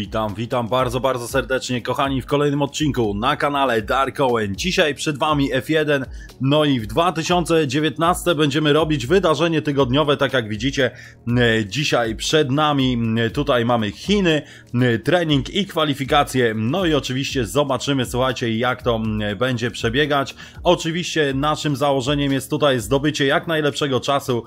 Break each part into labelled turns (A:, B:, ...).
A: Witam, witam bardzo, bardzo serdecznie, kochani, w kolejnym odcinku na kanale Dark Owen. Dzisiaj przed Wami F1, no i w 2019 będziemy robić wydarzenie tygodniowe, tak jak widzicie. Dzisiaj przed nami tutaj mamy Chiny, trening i kwalifikacje, no i oczywiście zobaczymy, słuchajcie, jak to będzie przebiegać. Oczywiście naszym założeniem jest tutaj zdobycie jak najlepszego czasu,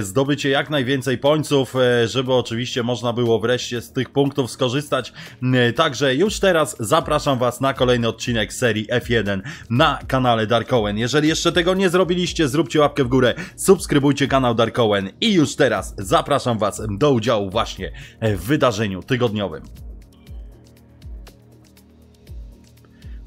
A: zdobycie jak najwięcej pońców, e, żeby oczywiście można było wreszcie z tych punktów skorzystać. E, Także już teraz zapraszam Was na kolejny odcinek serii F1 na kanale Dark Owen. Jeżeli jeszcze tego nie zrobiliście, zróbcie łapkę w górę, subskrybujcie kanał Dark Owen i już teraz zapraszam Was do udziału właśnie w wydarzeniu tygodniowym.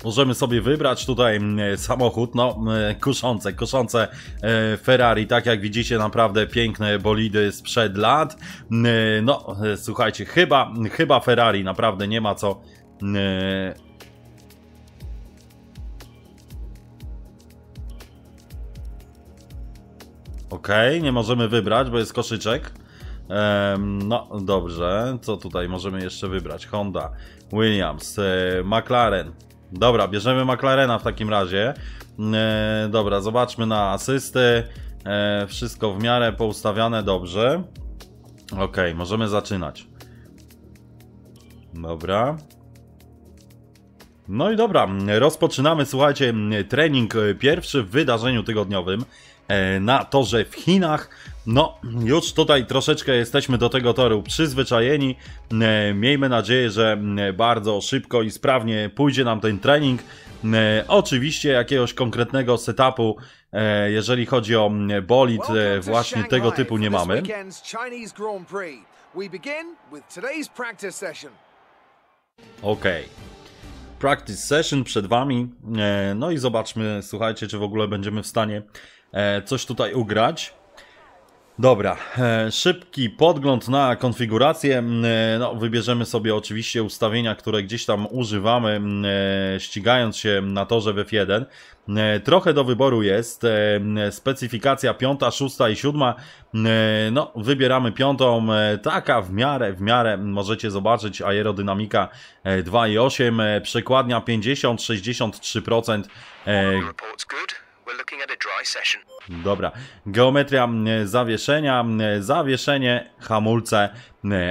A: Możemy sobie wybrać tutaj mm, samochód, no mm, kuszące, kuszące e, Ferrari, tak jak widzicie naprawdę piękne bolidy sprzed lat. Mm, No e, słuchajcie, chyba, chyba Ferrari naprawdę nie ma co e, Okej, nie możemy wybrać, bo jest koszyczek. No dobrze, co tutaj możemy jeszcze wybrać? Honda, Williams, e, McLaren. Dobra, bierzemy McLarena w takim razie. E, dobra, zobaczmy na asysty. E, wszystko w miarę poustawiane dobrze. Okej, możemy zaczynać. Dobra. No i dobra, rozpoczynamy, słuchajcie, trening e, pierwszy w wydarzeniu tygodniowym na torze w Chinach. No, już tutaj troszeczkę jesteśmy do tego toru przyzwyczajeni. E, Miejmy nadzieję, że bardzo szybko i sprawnie pójdzie nam ten trening. E, Oczywiście jakiegoś konkretnego setupu, e, jeżeli chodzi o bolid, właśnie tego typu nie mamy.
B: Practice session.
A: Okej. Practice session przed wami. No i zobaczmy, słuchajcie, czy w ogóle będziemy w stanie coś tutaj ugrać. Dobra, e, szybki podgląd na konfigurację. E, No, wybierzemy sobie oczywiście ustawienia, które gdzieś tam używamy, e, ścigając się na torze w F1. E, Trochę do wyboru jest. Specyfikacja piąta, szósta i siódma. No, wybieramy piątą. Taka w miarę, w miarę możecie zobaczyć aerodynamika e, 2,8, e, przekładnia 50-63%. e,
C: Report's good. We're looking at a dry session.
A: Dobra. Geometria zawieszenia, zawieszenie, hamulce,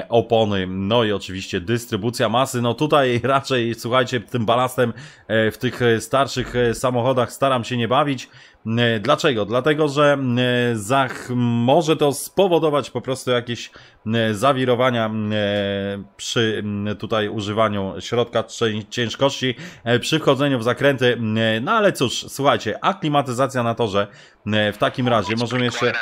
A: opony, no i oczywiście dystrybucja masy. No tutaj raczej, słuchajcie, tym balastem e, w tych starszych e, samochodach staram się nie bawić. M, Dlaczego? Dlatego, że m, zach może to spowodować po prostu jakieś m, zawirowania przy tutaj używaniu środka cię- ciężkości, e, przy wchodzeniu w zakręty. No ale cóż, słuchajcie, aklimatyzacja na torze e, w takim razie możemy jeszcze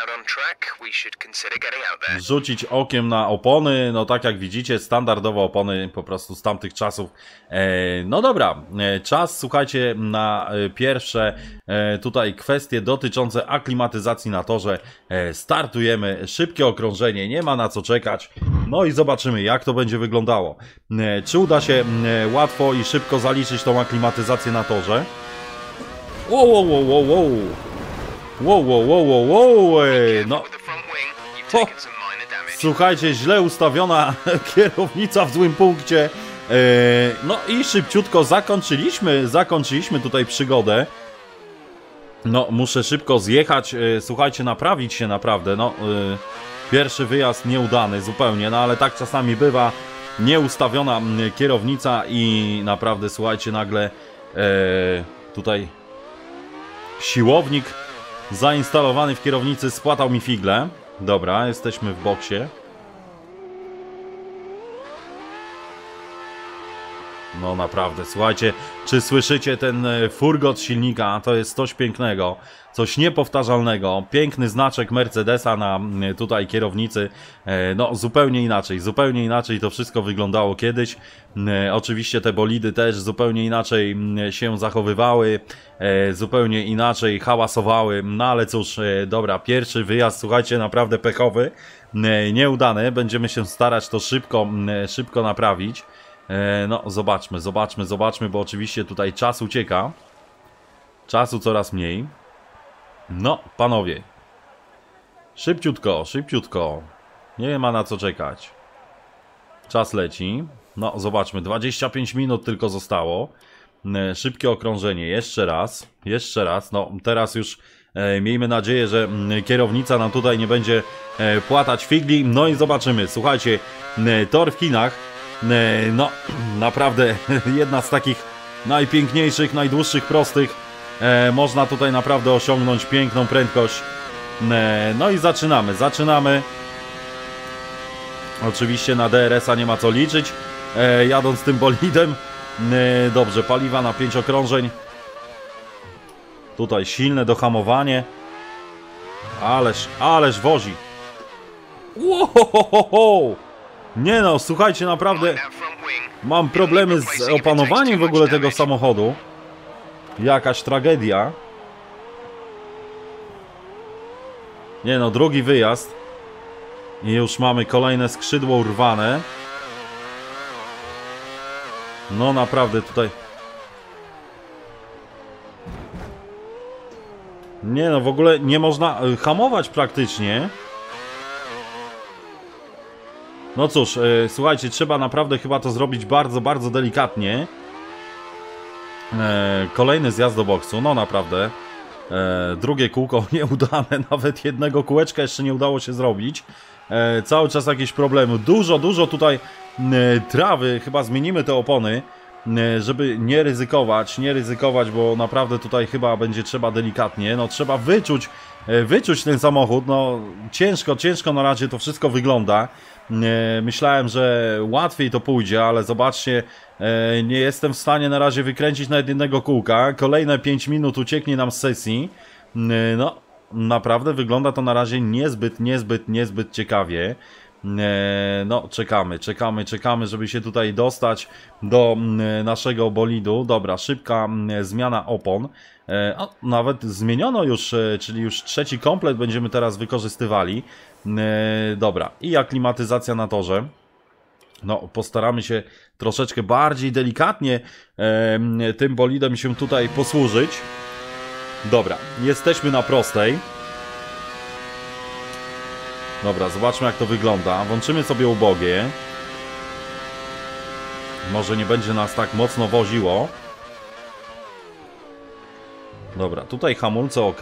A: rzucić okiem na opony. No tak jak widzicie, standardowe opony po prostu z tamtych czasów. E, no dobra, e, czas słuchajcie na e, pierwsze e, tutaj kwestie dotyczące aklimatyzacji na torze. E, startujemy, szybkie okrążenie, nie ma na co czekać. No i zobaczymy jak to będzie wyglądało. E, czy uda się e, łatwo i szybko zaliczyć tą aklimatyzację na torze? Wow, wow, wow, wow, wow. Wow, wow, wow, wow, wow, no
C: damage.
A: Słuchajcie, źle ustawiona kierownica w złym punkcie. No i szybciutko zakończyliśmy, zakończyliśmy tutaj przygodę. No, muszę szybko zjechać, e, słuchajcie, naprawić się naprawdę, no. e, Pierwszy wyjazd nieudany zupełnie, no ale tak czasami bywa. Nieustawiona kierownica i naprawdę, słuchajcie, nagle e, tutaj siłownik zainstalowany w kierownicy spłatał mi figle. Dobra, jesteśmy w boksie. No naprawdę, słuchajcie, czy słyszycie ten e, furgot silnika? To jest coś pięknego, coś niepowtarzalnego. Piękny znaczek Mercedesa na m, tutaj kierownicy. E, No, zupełnie inaczej, zupełnie inaczej to wszystko wyglądało kiedyś. Oczywiście te bolidy też zupełnie inaczej się zachowywały, e, zupełnie inaczej hałasowały. No ale cóż, e, dobra, pierwszy wyjazd, słuchajcie, naprawdę pechowy, nieudany. Będziemy się starać to szybko, szybko naprawić. E, No, zobaczmy, zobaczmy, zobaczmy, bo oczywiście tutaj czas ucieka. Czasu coraz mniej. No, panowie. Szybciutko, szybciutko. Nie ma na co czekać. Czas leci. No, zobaczmy, 25 minut tylko zostało. E, Szybkie okrążenie, jeszcze raz, jeszcze raz. No, teraz już e, miejmy nadzieję, że mm, kierownica nam tutaj nie będzie płatać figli. No i zobaczymy, słuchajcie, tor w Chinach, no, naprawdę jedna z takich najpiękniejszych, najdłuższych, prostych. E, Można tutaj naprawdę osiągnąć piękną prędkość. E, No i zaczynamy, zaczynamy. Oczywiście na DRS-a nie ma co liczyć. E, jadąc tym bolidem. E, dobrze, paliwa na 5 okrążeń. Tutaj silne dohamowanie. Ależ, ależ wozi. Wow! Nie no, słuchajcie, naprawdę mam problemy z opanowaniem w ogóle tego samochodu. Jakaś tragedia. Nie no, drugi wyjazd. I już mamy kolejne skrzydło urwane. No naprawdę tutaj. Nie no, w ogóle nie można y, hamować praktycznie. No cóż, y, słuchajcie, trzeba naprawdę chyba to zrobić bardzo, bardzo delikatnie. E, kolejny zjazd do boksu, no naprawdę. E, drugie kółko nieudane, nawet jednego kółeczka jeszcze nie udało się zrobić. E, cały czas jakieś problemy. Dużo, dużo tutaj m, trawy, chyba zmienimy te opony, m, żeby nie ryzykować, nie ryzykować, bo naprawdę tutaj chyba będzie trzeba delikatnie. No trzeba wyczuć, e, wyczuć ten samochód. No ciężko, ciężko na razie to wszystko wygląda. Myślałem, że łatwiej to pójdzie, ale zobaczcie, e, nie jestem w stanie na razie wykręcić nawet jednego kółka. Kolejne 5 minut ucieknie nam z sesji. E, No, naprawdę wygląda to na razie niezbyt, niezbyt, niezbyt ciekawie. E, No, czekamy, czekamy, czekamy, żeby się tutaj dostać do naszego bolidu. Dobra, szybka zmiana opon. Nawet zmieniono już, czyli już trzeci komplet będziemy teraz wykorzystywali. E, Dobra, i aklimatyzacja na torze. No, postaramy się troszeczkę bardziej delikatnie tym bolidem się tutaj posłużyć. Dobra, jesteśmy na prostej. Dobra, zobaczmy jak to wygląda. Włączymy sobie ubogie. Może nie będzie nas tak mocno woziło. Dobra, tutaj hamulce ok.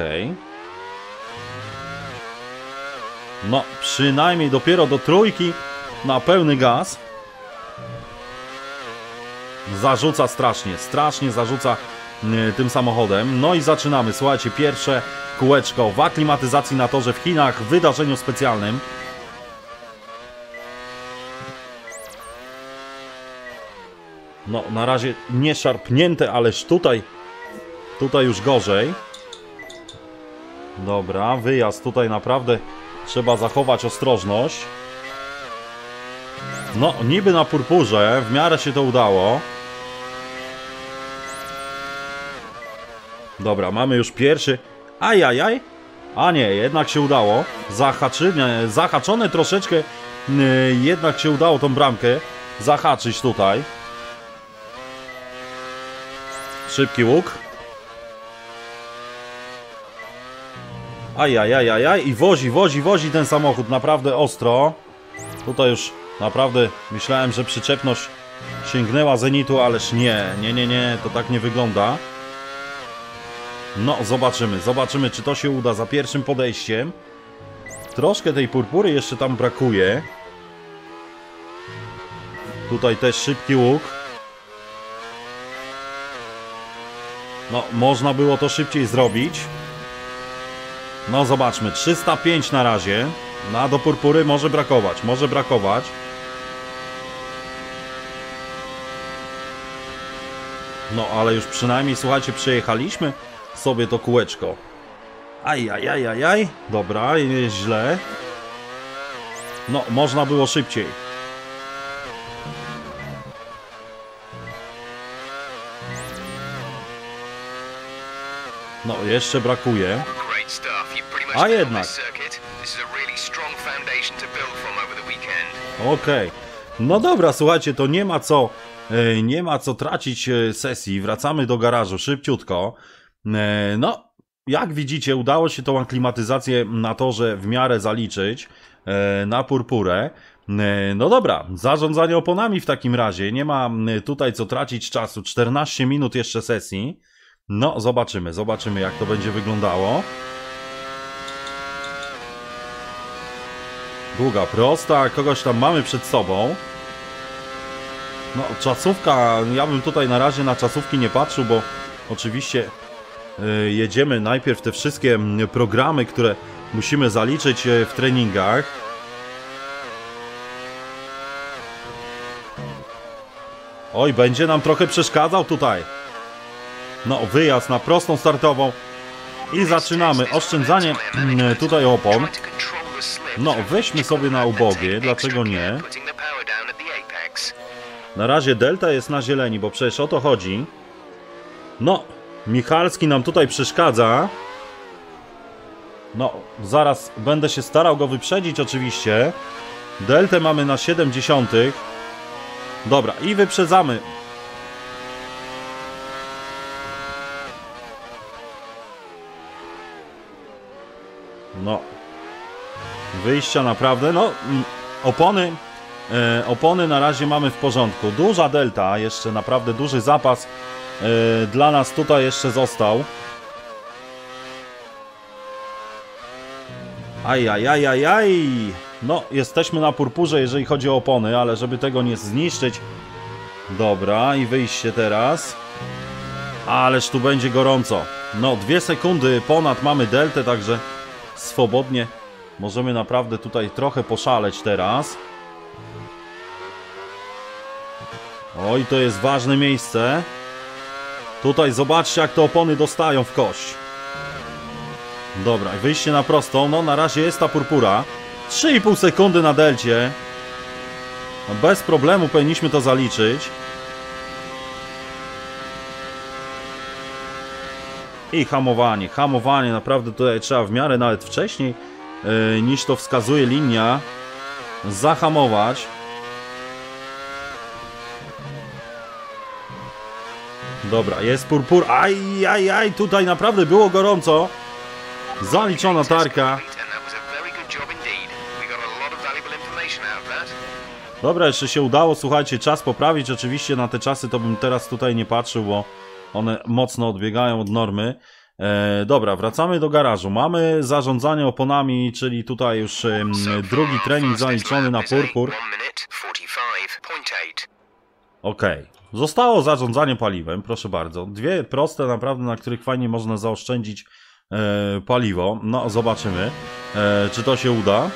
A: No, przynajmniej dopiero do trójki na pełny gaz. Zarzuca strasznie, strasznie zarzuca y, tym samochodem. No i zaczynamy. Słuchajcie, pierwsze kółeczko w aklimatyzacji na torze w Chinach w wydarzeniu specjalnym. No, na razie nie szarpnięte, ależ tutaj, tutaj już gorzej. Dobra, wyjazd tutaj naprawdę trzeba zachować ostrożność. No, niby na purpurze, w miarę się to udało. Dobra, mamy już pierwszy. Ajajaj. A nie, jednak się udało. Zahaczenie, zahaczone troszeczkę. Jednak się udało tą bramkę zahaczyć tutaj. Szybki łuk. Ajajajajaj. I wozi, wozi, wozi ten samochód naprawdę ostro. Tutaj już naprawdę myślałem, że przyczepność sięgnęła zenitu, ależ nie, nie, nie, nie, to tak nie wygląda. No, zobaczymy, zobaczymy, czy to się uda za pierwszym podejściem. Troszkę tej purpury jeszcze tam brakuje. Tutaj też szybki łuk. No, można było to szybciej zrobić. No, zobaczmy, 305 na razie. No, do purpury może brakować, może brakować. No, ale już przynajmniej, słuchajcie, przejechaliśmy sobie to kółeczko. Aj, aj, aj, aj. Dobra, jest źle. No, można było szybciej. No, jeszcze brakuje. A jednak. Okej. No dobra, słuchajcie, to nie ma co, e, nie ma co tracić e, sesji. Wracamy do garażu szybciutko. E, No, jak widzicie, udało się tą aklimatyzację na torze w miarę zaliczyć na purpurę. No dobra, zarządzanie oponami w takim razie. Nie ma tutaj co tracić czasu. 14 minut jeszcze sesji. No, zobaczymy, zobaczymy jak to będzie wyglądało. Długa, prosta, kogoś tam mamy przed sobą. No, czasówka, ja bym tutaj na razie na czasówki nie patrzył, bo oczywiście y, jedziemy najpierw te wszystkie programy, które musimy zaliczyć y, w treningach. Oj, będzie nam trochę przeszkadzał tutaj. No, wyjazd na prostą startową. I zaczynamy oszczędzanie tutaj opon. No, weźmy sobie na ubogie, dlaczego nie? Na razie Delta jest na zieleni, bo przecież o to chodzi. No, Michalski nam tutaj przeszkadza. No, zaraz będę się starał go wyprzedzić oczywiście. Deltę mamy na 70. Dobra, i wyprzedzamy. No. Wyjścia naprawdę, no, opony E, opony na razie mamy w porządku. Duża delta, jeszcze naprawdę duży zapas e, dla nas tutaj jeszcze został. Ajajajajaj! No, jesteśmy na purpurze, jeżeli chodzi o opony, ale żeby tego nie zniszczyć. Dobra, i wyjście teraz. Ależ tu będzie gorąco. No, dwie sekundy ponad mamy deltę, także swobodnie możemy naprawdę tutaj trochę poszaleć teraz. Oj, to jest ważne miejsce. Tutaj zobaczcie, jak te opony dostają w kość. Dobra, wyjście na prostą. No, na razie jest ta purpura. 3,5 sekundy na delcie. No, bez problemu powinniśmy to zaliczyć. I hamowanie. Hamowanie naprawdę tutaj trzeba w miarę nawet wcześniej niż to wskazuje linia zahamować. Dobra, jest purpur. Aj, aj, aj, tutaj naprawdę było gorąco. Zaliczona tarka. Dobra, jeszcze się udało, słuchajcie, czas poprawić. Oczywiście na te czasy to bym teraz tutaj nie patrzył, bo one mocno odbiegają od normy. E, dobra, wracamy do garażu. Mamy zarządzanie oponami, czyli tutaj już drugi trening zaliczony na purpur. Okej. Okay. Zostało zarządzanie paliwem, proszę bardzo. Dwie proste naprawdę, na których fajnie można zaoszczędzić e, paliwo. No, zobaczymy, e, czy to się uda.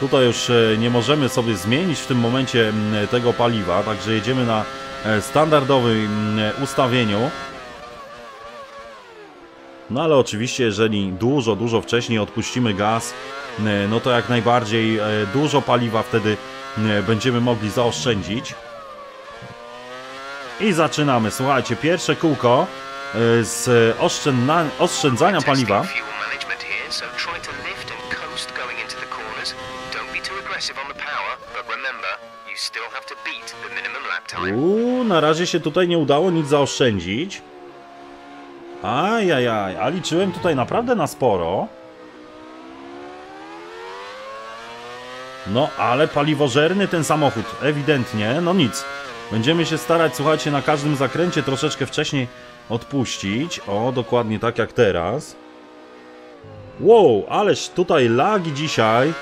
A: Tutaj już e, nie możemy sobie zmienić w tym momencie tego paliwa, także jedziemy na standardowym ustawieniu. No ale oczywiście, jeżeli dużo, dużo wcześniej odpuścimy gaz, e, no to jak najbardziej dużo paliwa wtedy będziemy mogli zaoszczędzić. I zaczynamy. Słuchajcie, pierwsze kółko e, z oszczędzania paliwa. Uuu, na razie się tutaj nie udało nic zaoszczędzić. Ajajaj, a liczyłem tutaj naprawdę na sporo. No, ale paliwożerny ten samochód, ewidentnie, no nic. Będziemy się starać, słuchajcie, na każdym zakręcie troszeczkę wcześniej odpuścić. O, dokładnie tak jak teraz. Wow, ależ tutaj lagi dzisiaj.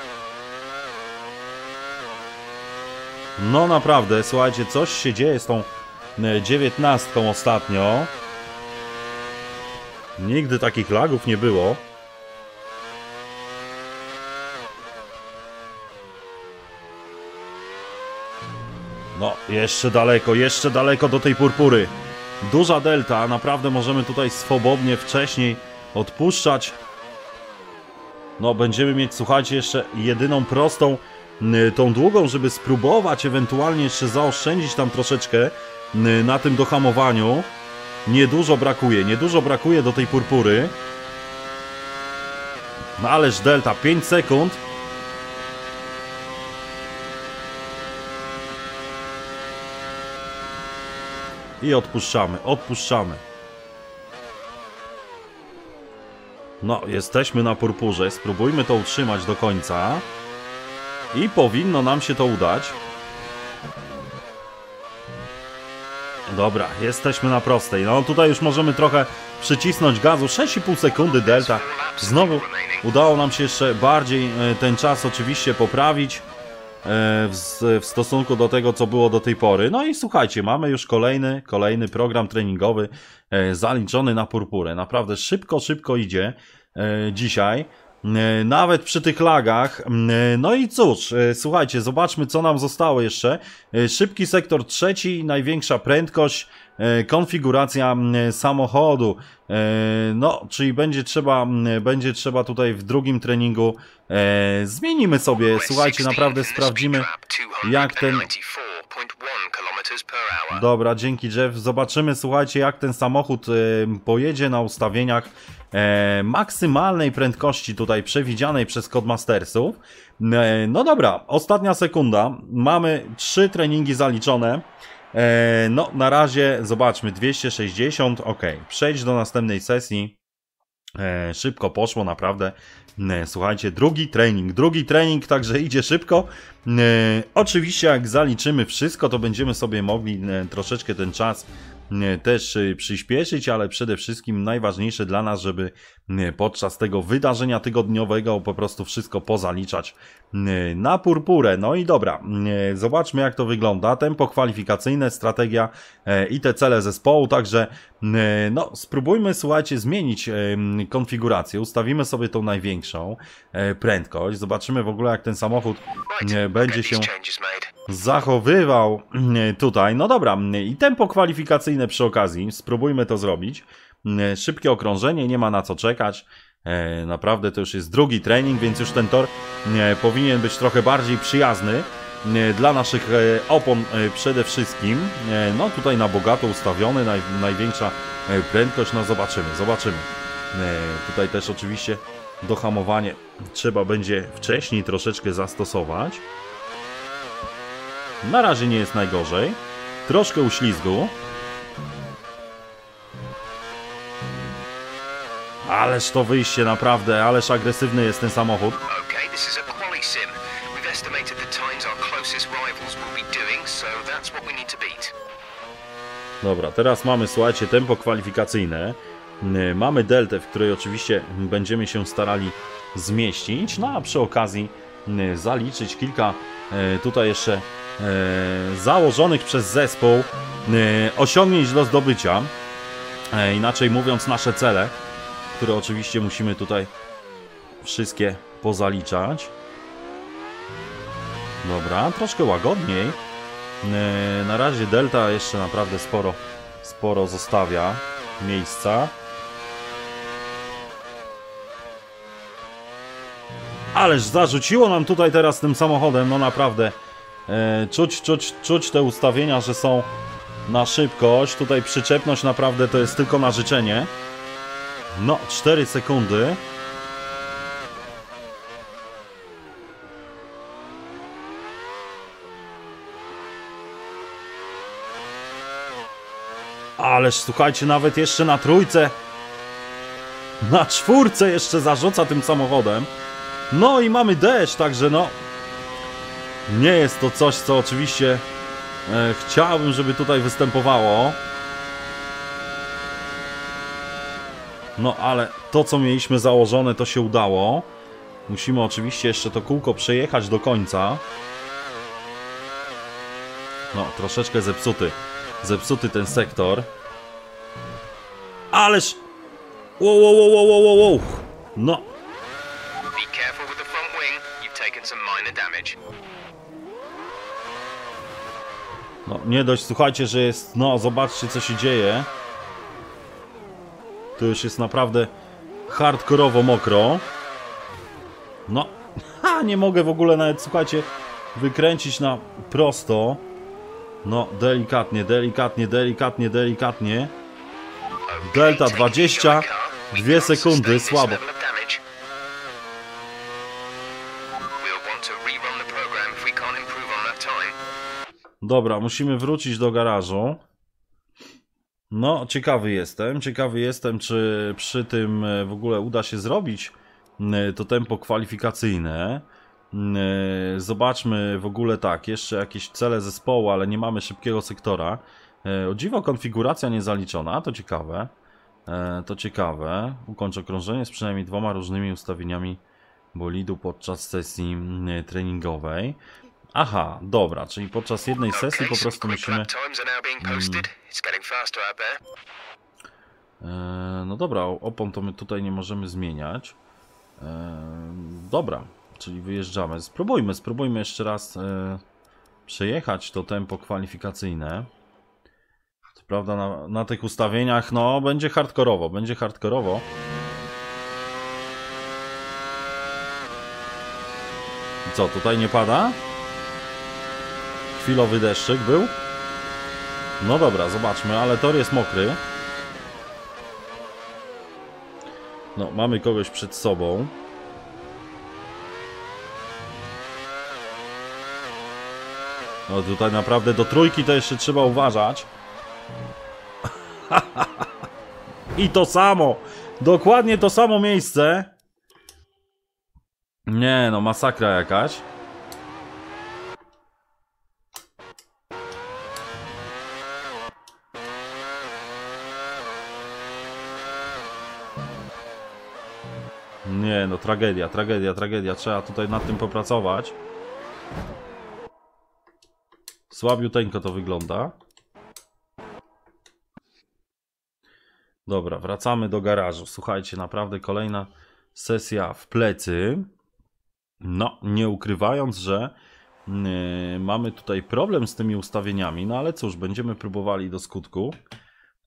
A: No naprawdę, słuchajcie, coś się dzieje z tą e, dziewiętnastką ostatnio. Nigdy takich lagów nie było. No, jeszcze daleko, jeszcze daleko do tej purpury. Duża delta, naprawdę możemy tutaj swobodnie wcześniej odpuszczać. No, będziemy mieć, słuchajcie, jeszcze jedyną prostą, tą długą, żeby spróbować ewentualnie jeszcze zaoszczędzić tam troszeczkę na tym dohamowaniu. Niedużo brakuje, niedużo brakuje do tej purpury. No ależ delta, 5 sekund. I odpuszczamy, odpuszczamy. No, jesteśmy na purpurze, spróbujmy to utrzymać do końca. I powinno nam się to udać. Dobra, jesteśmy na prostej. No tutaj już możemy trochę przycisnąć gazu. 6,5 sekundy delta. Znowu udało nam się jeszcze bardziej e, ten czas oczywiście poprawić e, w, stosunku do tego, co było do tej pory. No i słuchajcie, mamy już kolejny, kolejny program treningowy e, zaliczony na purpurę. Naprawdę szybko, szybko idzie dzisiaj. Nawet przy tych lagach. No i cóż, słuchajcie, zobaczmy co nam zostało jeszcze. Szybki sektor trzeci, największa prędkość, konfiguracja samochodu. No, czyli będzie trzeba, będzie trzeba tutaj w drugim treningu zmienimy sobie, słuchajcie, naprawdę sprawdzimy jak ten... Dobra, dzięki Jeff. Zobaczymy, słuchajcie, jak ten samochód pojedzie na ustawieniach e, maksymalnej prędkości tutaj przewidzianej przez Codemastersów. E, no dobra, ostatnia sekunda. Mamy trzy treningi zaliczone. E, no, na razie zobaczmy, 260, ok. Przejdź do następnej sesji. Szybko poszło, naprawdę. E, słuchajcie, drugi trening, drugi trening, także idzie szybko. E, oczywiście, jak zaliczymy wszystko, to będziemy sobie mogli e, troszeczkę ten czas też przyspieszyć, ale przede wszystkim najważniejsze dla nas, żeby podczas tego wydarzenia tygodniowego po prostu wszystko pozaliczać na purpurę. No i dobra, zobaczmy jak to wygląda. Tempo kwalifikacyjne, strategia i te cele zespołu, także no spróbujmy słuchajcie zmienić konfigurację, ustawimy sobie tą największą e, prędkość, zobaczymy w ogóle jak ten samochód będzie się zachowywał tutaj. No dobra, i tempo kwalifikacyjne przy okazji, spróbujmy to zrobić. Szybkie okrążenie, nie ma na co czekać. E, naprawdę to już jest drugi trening, więc już ten tor powinien być trochę bardziej przyjazny dla naszych e, opon e, przede wszystkim. No tutaj na bogato ustawiony, naj, największa prędkość, no zobaczymy, zobaczymy. Tutaj też oczywiście dohamowanie trzeba będzie wcześniej troszeczkę zastosować. Na razie nie jest najgorzej. Troszkę uślizgu. Ależ to wyjście naprawdę, ależ agresywny jest ten samochód.
C: Okay, this is a sim.
A: Dobra, teraz mamy, słuchajcie, tempo kwalifikacyjne. Y, Mamy deltę, w której oczywiście będziemy się starali zmieścić, no a przy okazji y, zaliczyć kilka y, tutaj jeszcze e, założonych przez zespół e, osiągnięć do zdobycia. E, inaczej mówiąc, nasze cele, które oczywiście musimy tutaj wszystkie pozaliczać. Dobra, troszkę łagodniej. E, Na razie Delta jeszcze naprawdę sporo, sporo zostawia miejsca. Ależ zarzuciło nam tutaj teraz tym samochodem, no naprawdę. E, czuć, czuć, czuć te ustawienia, że są na szybkość. Tutaj przyczepność naprawdę to jest tylko na życzenie. No, 4 sekundy. Ależ słuchajcie, nawet jeszcze na trójce, na czwórce jeszcze zarzuca tym samochodem. No i mamy deszcz, także no, nie jest to coś, co oczywiście e, chciałbym, żeby tutaj występowało. No ale to, co mieliśmy założone, to się udało. Musimy oczywiście jeszcze to kółko przejechać do końca. No, troszeczkę zepsuty. Zepsuty ten sektor. Ależ... Wow, wow, wow, wow, wow, wow. No,
C: Be careful with the front wing. You've taken some minor damage.
A: No, nie dość, słuchajcie, że jest. No, zobaczcie, co się dzieje. To już jest naprawdę hardkorowo mokro. No, ha, nie mogę w ogóle nawet, słuchajcie, wykręcić na prosto. No, delikatnie, delikatnie, delikatnie, delikatnie. Delta
C: Taking
A: 20,
C: your car. We
A: dwie
C: can't
A: sekundy,
C: sustain this
A: słabo. Dobra, musimy wrócić do garażu. No, ciekawy jestem. Ciekawy jestem, czy przy tym e, w ogóle uda się zrobić to tempo kwalifikacyjne. E, Zobaczmy w ogóle tak, jeszcze jakieś cele zespołu, ale nie mamy szybkiego sektora. E, O dziwo konfiguracja nie zaliczona, to ciekawe. E, To ciekawe. Ukończ okrążenie z przynajmniej dwoma różnymi ustawieniami bolidu podczas sesji mm, treningowej. Aha, dobra, czyli podczas jednej sesji po prostu musimy...
C: there.
A: E, No dobra, opon to my tutaj nie możemy zmieniać. Dobra, czyli wyjeżdżamy. Spróbujmy, spróbujmy jeszcze raz przejechać to tempo kwalifikacyjne. Prawda na, na tych ustawieniach, no będzie hardkorowo, będzie hardkorowo. Co, tutaj nie pada? Chwilowy deszczyk był? No dobra, zobaczmy, ale tor jest mokry. No, mamy kogoś przed sobą. No tutaj naprawdę do trójki to jeszcze trzeba uważać. I to samo! Dokładnie to samo miejsce. Nie no, masakra jakaś. Nie no, tragedia, tragedia, tragedia. Trzeba tutaj nad tym popracować. Słabiuteńko to wygląda. Dobra, wracamy do garażu. Słuchajcie, naprawdę kolejna sesja w plecy. No, nie ukrywając, że yy, mamy tutaj problem z tymi ustawieniami, no ale cóż, będziemy próbowali do skutku.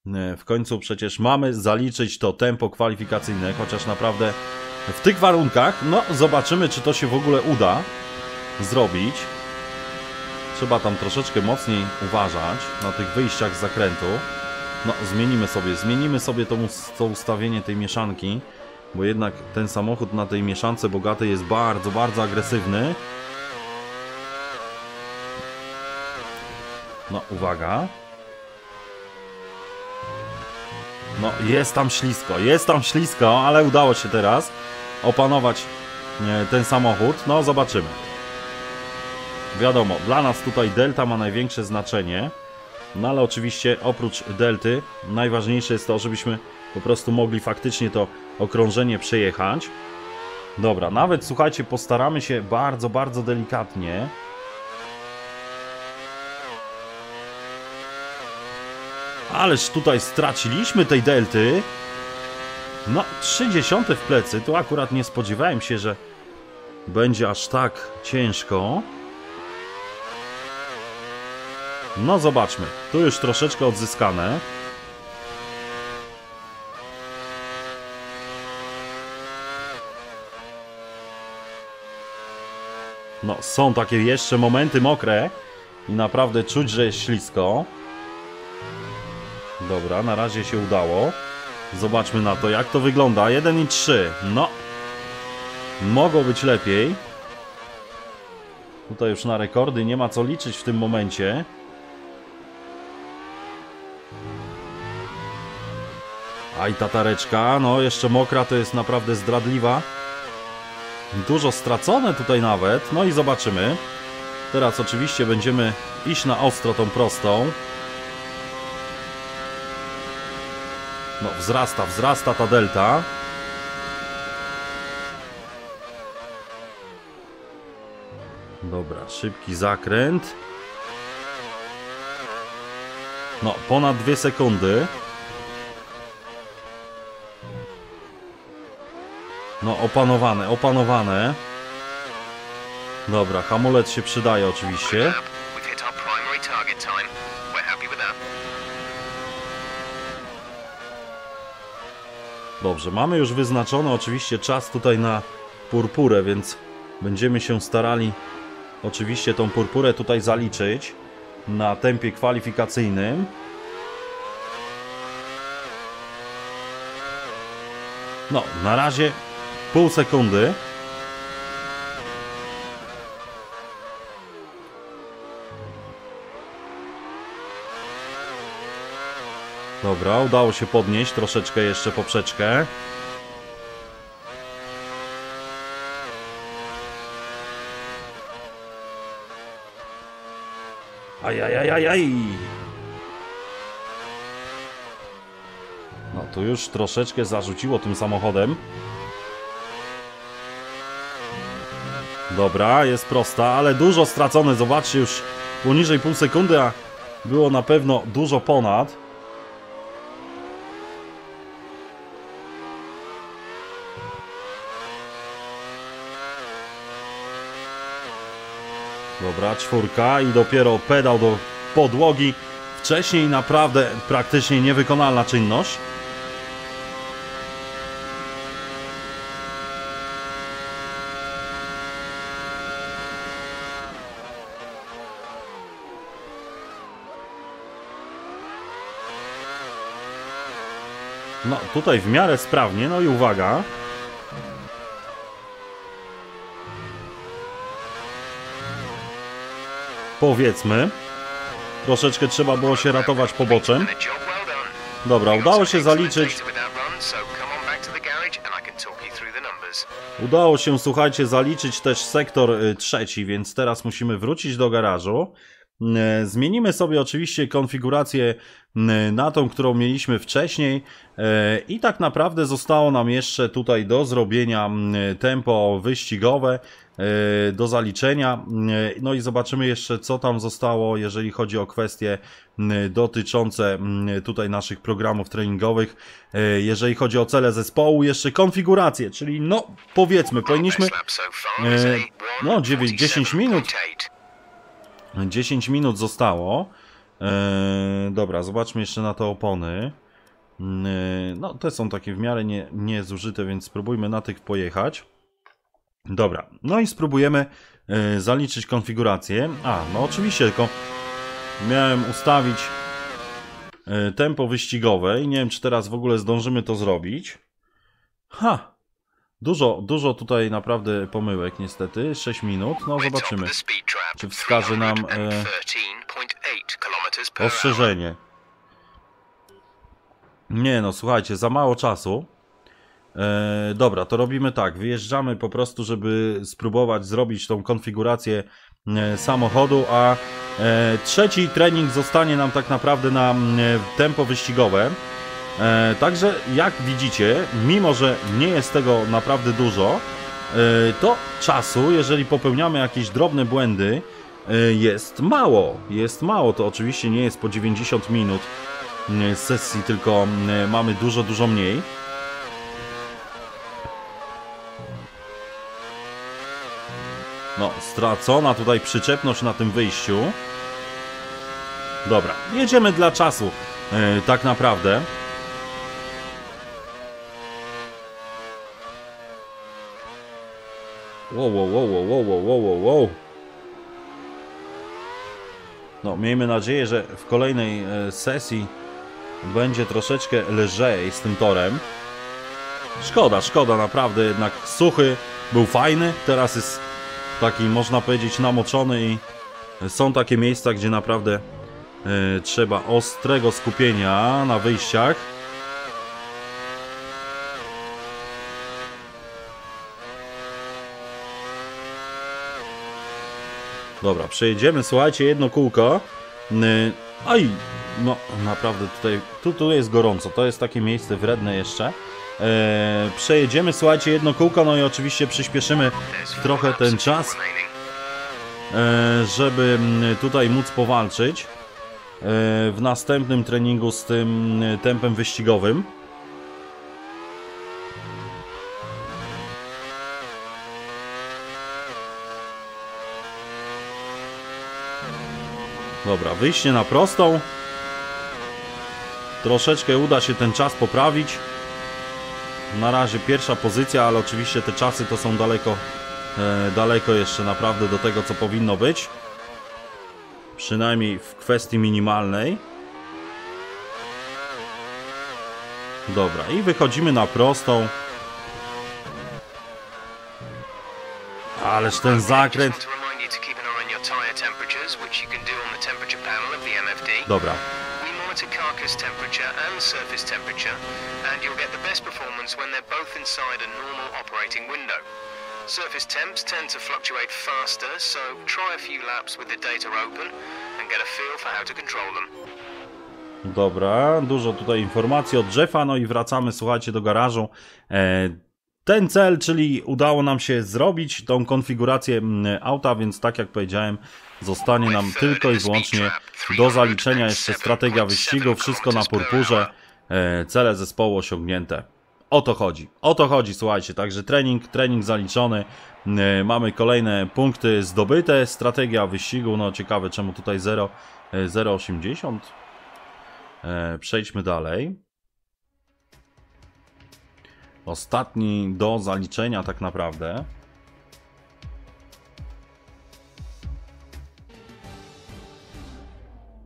A: Yy, w końcu przecież mamy zaliczyć to tempo kwalifikacyjne, chociaż naprawdę w tych warunkach, no zobaczymy, czy to się w ogóle uda zrobić. Trzeba tam troszeczkę mocniej uważać na tych wyjściach z zakrętu. No, zmienimy sobie, zmienimy sobie to, to ustawienie tej mieszanki, bo jednak ten samochód na tej mieszance bogatej jest bardzo, bardzo agresywny. No, uwaga. No, jest tam ślisko, jest tam ślisko, ale udało się teraz opanować e, ten samochód. No, zobaczymy. Wiadomo, dla nas tutaj delta ma największe znaczenie. No ale oczywiście oprócz delty najważniejsze jest to, żebyśmy po prostu mogli faktycznie to okrążenie przejechać. Dobra, nawet słuchajcie, postaramy się bardzo, bardzo delikatnie. Ależ tutaj straciliśmy tej delty. No, 30 w plecy. Tu akurat nie spodziewałem się, że będzie aż tak ciężko. No zobaczmy, tu już troszeczkę odzyskane. No, są takie jeszcze momenty mokre i naprawdę czuć, że jest ślisko. Dobra, na razie się udało. Zobaczmy na to, jak to wygląda. 1 i 3. No, mogło być lepiej. Tutaj już na rekordy nie ma co liczyć w tym momencie. Aj, tatareczka, no jeszcze mokra to jest naprawdę zdradliwa. Dużo stracone tutaj nawet, no i zobaczymy. Teraz oczywiście będziemy iść na ostro tą prostą. No, wzrasta, wzrasta ta delta. Dobra, szybki zakręt. No, ponad dwie sekundy. No, opanowane, opanowane. Dobra, hamulec się przydaje oczywiście. Dobrze, mamy już wyznaczony oczywiście czas tutaj na purpurę, więc będziemy się starali oczywiście tą purpurę tutaj zaliczyć na tempie kwalifikacyjnym. No, na razie pół sekundy. Dobra, udało się podnieść troszeczkę jeszcze poprzeczkę. Ajajajajaj! No tu już troszeczkę zarzuciło tym samochodem. Dobra, jest prosta, ale dużo stracone. Zobaczcie, już poniżej pół sekundy, a było na pewno dużo ponad. Dobra, czwórka i dopiero pedał do podłogi. Wcześniej naprawdę praktycznie niewykonalna czynność. No, tutaj w miarę sprawnie, no i uwaga. Powiedzmy. Troszeczkę trzeba było się ratować poboczem. Dobra, udało się zaliczyć. Udało się, słuchajcie, zaliczyć też sektor y, trzeci, więc teraz musimy wrócić do garażu. Y, Zmienimy sobie oczywiście konfigurację y, na tą, którą mieliśmy wcześniej y, i tak naprawdę zostało nam jeszcze tutaj do zrobienia tempo wyścigowe, do zaliczenia. No i zobaczymy jeszcze, co tam zostało, jeżeli chodzi o kwestie dotyczące tutaj naszych programów treningowych. Jeżeli chodzi o cele zespołu, jeszcze konfigurację, czyli no powiedzmy, powinniśmy e, no, dziewięć- 10 minut.
C: 1:47.8.
A: 10 minut zostało. Eee, dobra, zobaczmy jeszcze na te opony. Eee, no, te są takie w miarę nie, niezużyte, więc spróbujmy na tych pojechać. Dobra, no i spróbujemy e, zaliczyć konfigurację. A, no oczywiście, tylko miałem ustawić e, tempo wyścigowe i nie wiem, czy teraz w ogóle zdążymy to zrobić. Ha! Dużo, dużo tutaj naprawdę pomyłek niestety. 6 minut, no zobaczymy. Czy wskaże nam, e,
C: 313.8 kilometers per hour.
A: Ostrzeżenie. Nie no, słuchajcie, za mało czasu. E, dobra, to robimy tak. Wyjeżdżamy po prostu, żeby spróbować zrobić tą konfigurację e, samochodu, a e, trzeci trening zostanie nam tak naprawdę na e, tempo wyścigowe. E, także jak widzicie, mimo że nie jest tego naprawdę dużo, e, to czasu, jeżeli popełniamy jakieś drobne błędy, e, jest mało. Jest mało, to oczywiście nie jest po 90 minut e, sesji, tylko e, mamy dużo, dużo mniej. No, stracona tutaj przyczepność na tym wyjściu. Dobra, jedziemy dla czasu, tak naprawdę. Wow, wow, wow, wow, wow, wow, wow, wow. No, miejmy nadzieję, że w kolejnej e, sesji będzie troszeczkę lżej z tym torem. Szkoda, szkoda, naprawdę jednak suchy był fajny, teraz jest taki, można powiedzieć, namoczony i są takie miejsca, gdzie naprawdę e, trzeba ostrego skupienia na wyjściach. Dobra, przejedziemy, słuchajcie, jedno kółko. Oj, no naprawdę tutaj, tu, tu jest gorąco, to jest takie miejsce wredne jeszcze. Yy, przejedziemy, słuchajcie, jedno kółko, no i oczywiście przyspieszymy trochę ten czas, yy, żeby tutaj móc powalczyć yy, w następnym treningu z tym yy, tempem wyścigowym. Dobra, wyjście na prostą. Troszeczkę uda się ten czas poprawić. Na razie pierwsza pozycja, ale oczywiście te czasy to są daleko, e, daleko jeszcze naprawdę do tego, co powinno być. Przynajmniej w kwestii minimalnej. Dobra, i wychodzimy na prostą. Ależ ten zakręt.
C: Window. Surface temps tend to fluctuate faster, so try a few laps with the data open and get a feel for how to control them.
A: Dobra, dużo tutaj informacji od Jeffa, no i wracamy, słuchajcie, do garażu. E, ten cel, czyli udało nam się zrobić tą konfigurację mm, auta, więc tak jak powiedziałem, zostanie nam tylko i wyłącznie do zaliczenia jeszcze strategia wyścigu, wszystko na purpurze, e, cele zespołu osiągnięte. O to chodzi, o to chodzi, słuchajcie, także trening, trening zaliczony, e, mamy kolejne punkty zdobyte, strategia wyścigu, no ciekawe czemu tutaj 0, e, 0,80. E, Przejdźmy dalej. Ostatni do zaliczenia tak naprawdę.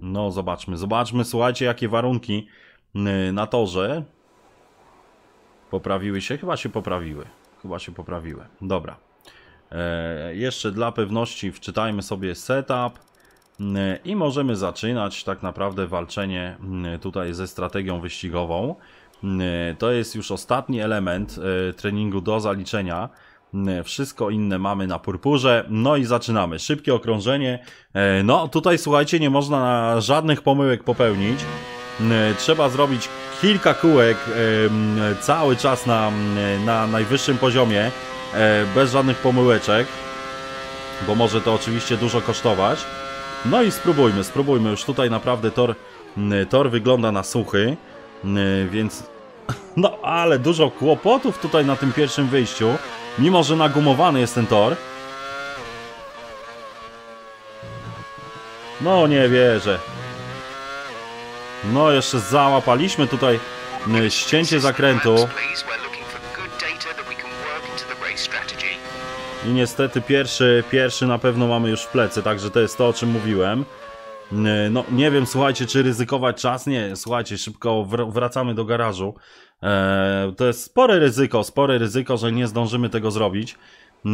A: No, zobaczmy, zobaczmy, słuchajcie, jakie warunki y, na torze poprawiły się. Chyba się poprawiły. Chyba się poprawiły. Dobra. E, jeszcze dla pewności wczytajmy sobie setup y, i możemy zaczynać tak naprawdę walczenie y, tutaj ze strategią wyścigową. To jest już ostatni element treningu do zaliczenia. Y, Wszystko inne mamy na purpurze. No i zaczynamy. Szybkie okrążenie. E, No tutaj słuchajcie, nie można żadnych pomyłek popełnić. Y, Trzeba zrobić kilka kółek em, cały czas na, na najwyższym poziomie, e, bez żadnych pomyłeczek, bo może to oczywiście dużo kosztować. No i spróbujmy, spróbujmy. Już tutaj naprawdę tor, tor wygląda na suchy, więc no ale dużo kłopotów tutaj na tym pierwszym wyjściu, mimo że nagumowany jest ten tor. No nie wierzę. No jeszcze załapaliśmy tutaj y, ścięcie zakrętu. I niestety pierwszy, pierwszy na pewno mamy już w plecy, także to jest to, o czym mówiłem. Yy, No, nie wiem, słuchajcie, czy ryzykować czas? Nie, słuchajcie, szybko wr- wracamy do garażu. Eee, to jest spore ryzyko, spore ryzyko, że nie zdążymy tego zrobić. Yy,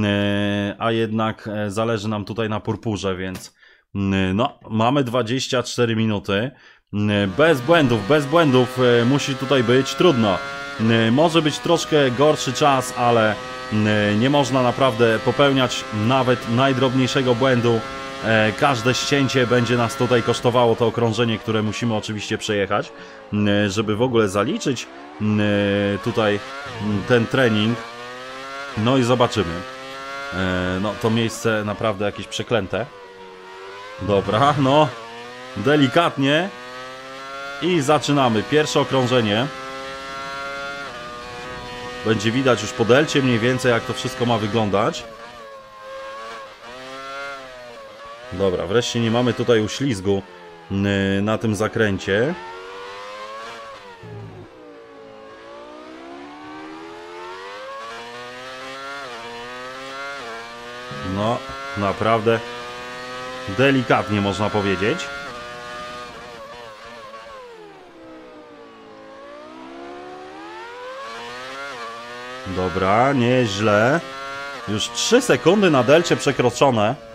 A: A jednak e, zależy nam tutaj na purpurze, więc no, mamy 24 minuty. Bez błędów, bez błędów e, musi tutaj być trudno. Może być troszkę gorszy czas, ale nie można naprawdę popełniać nawet najdrobniejszego błędu. E, Każde ścięcie będzie nas tutaj kosztowało to okrążenie, które musimy oczywiście przejechać, yy, żeby w ogóle zaliczyć yy, tutaj ten trening. No i zobaczymy. E, No, to miejsce naprawdę jakieś przeklęte. Dobra, no, delikatnie. I zaczynamy. Pierwsze okrążenie. Będzie widać już po delcie mniej więcej, jak to wszystko ma wyglądać. Dobra, wreszcie nie mamy tutaj uślizgu na tym zakręcie. No, naprawdę delikatnie można powiedzieć. Dobra, nieźle. Już 3 sekundy na delcie przekroczone.